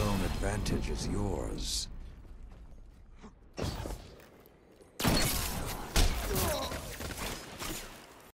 own advantage is yours.